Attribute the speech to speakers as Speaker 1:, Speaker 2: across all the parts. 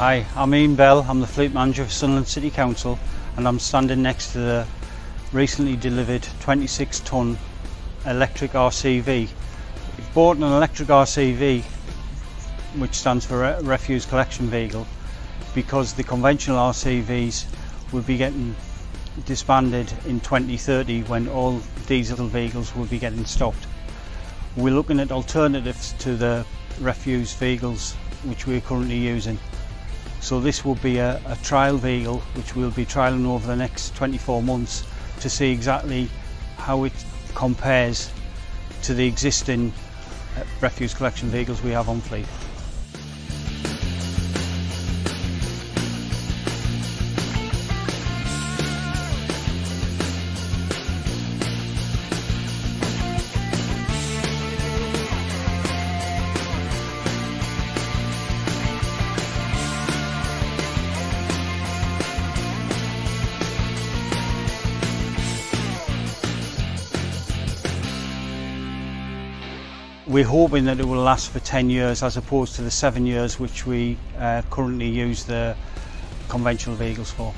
Speaker 1: Hi, I'm Ian Bell. I'm the fleet manager for Sunderland City Council and I'm standing next to the recently delivered 26 tonne electric RCV. We've bought an electric RCV which stands for Re Refuse Collection Vehicle because the conventional RCVs will be getting disbanded in 2030 when all diesel vehicles will be getting stopped. We're looking at alternatives to the refuse vehicles which we're currently using. So this will be a, a trial vehicle which we'll be trialling over the next 24 months to see exactly how it compares to the existing uh, refuse collection vehicles we have on fleet. We're hoping that it will last for 10 years as opposed to the seven years which we uh, currently use the conventional vehicles for.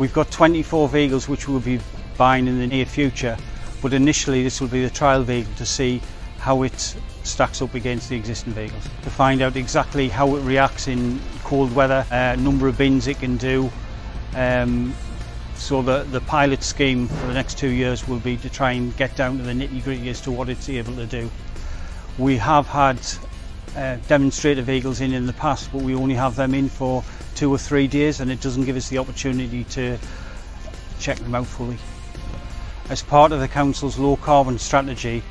Speaker 1: We've got 24 vehicles which we'll be buying in the near future, but initially this will be the trial vehicle to see how it stacks up against the existing vehicles. To find out exactly how it reacts in cold weather, uh, number of bins it can do, um, so the, the pilot scheme for the next two years will be to try and get down to the nitty gritty as to what it's able to do. We have had uh, demonstrator vehicles in in the past, but we only have them in for two or three days and it doesn't give us the opportunity to check them out fully. As part of the Council's low carbon strategy,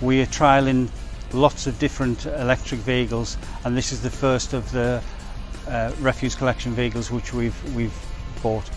Speaker 1: we are trialling lots of different electric vehicles and this is the first of the uh, refuse collection vehicles which we've, we've bought.